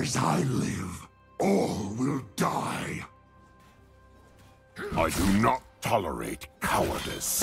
As I live, all will die. I do not tolerate cowardice.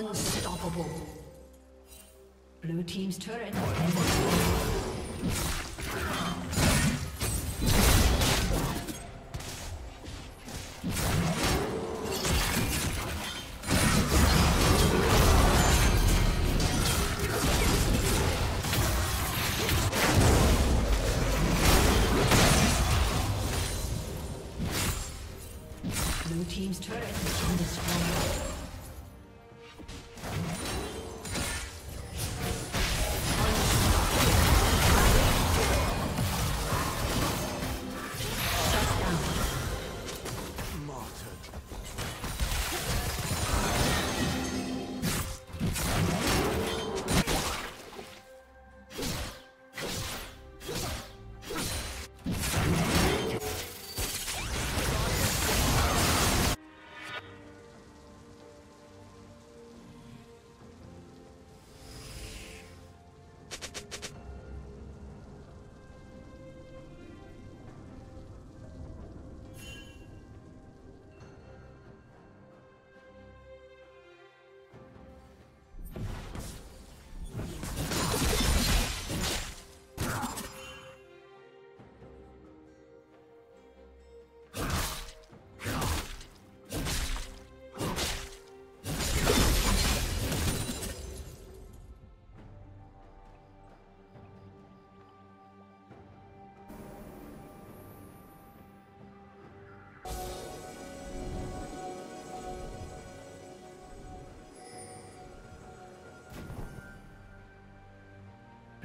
Unstoppable. Blue Team's turret. Blue Team's turret has been destroyed.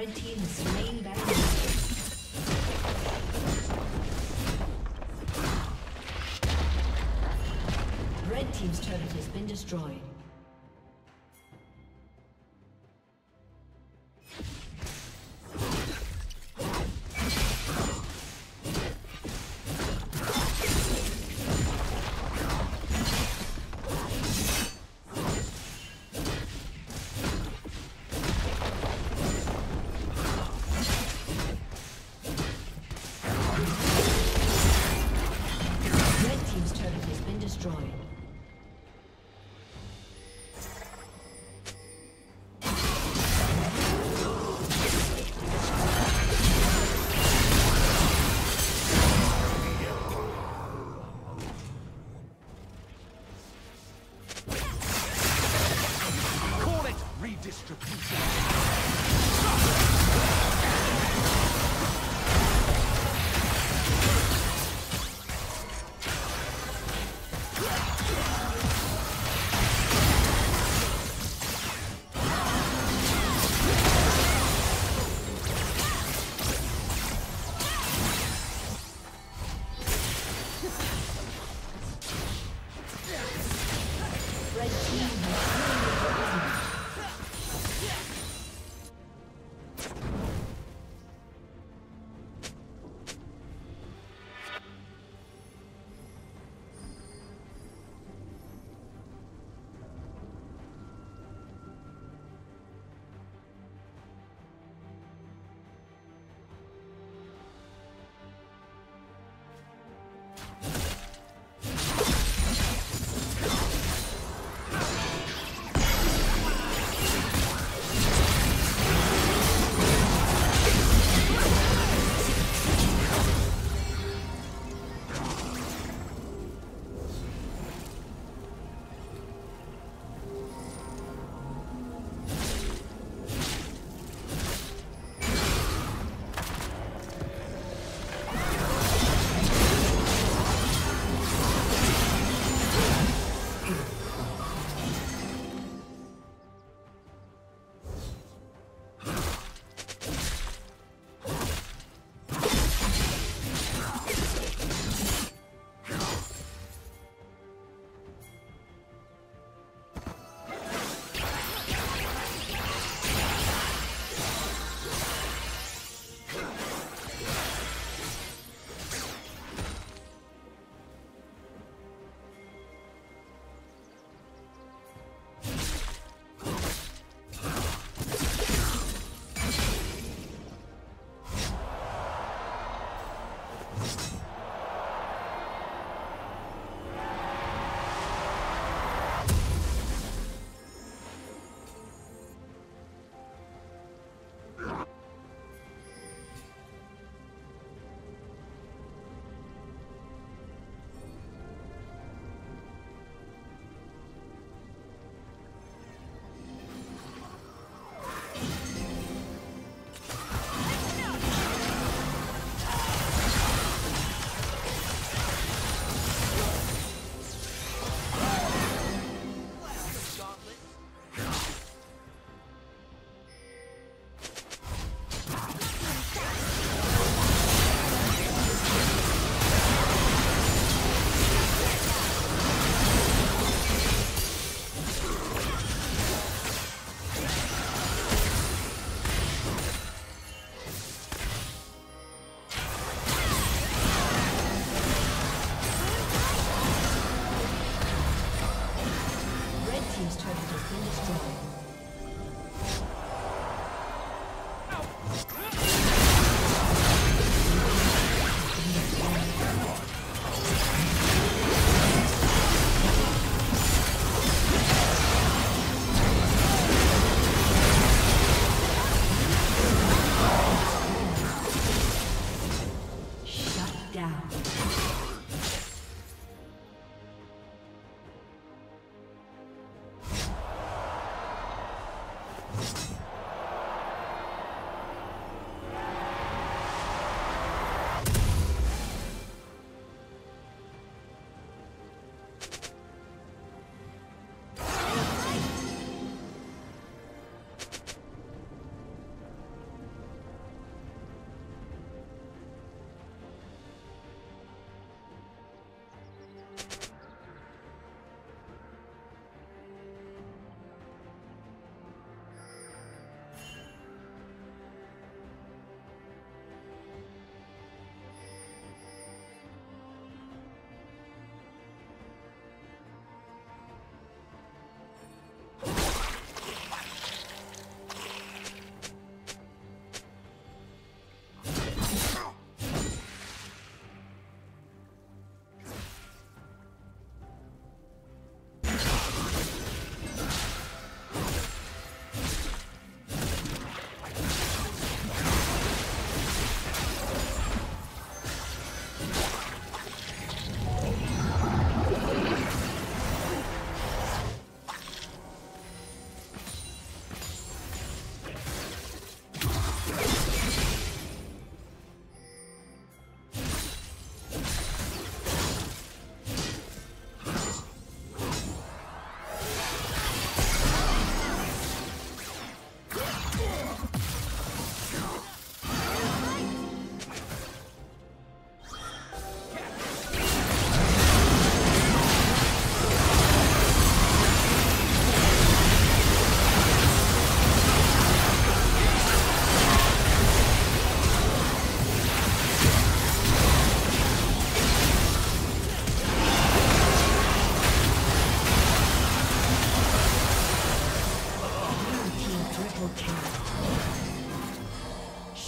Red team has slain. Red team's turret has been destroyed. to pieces.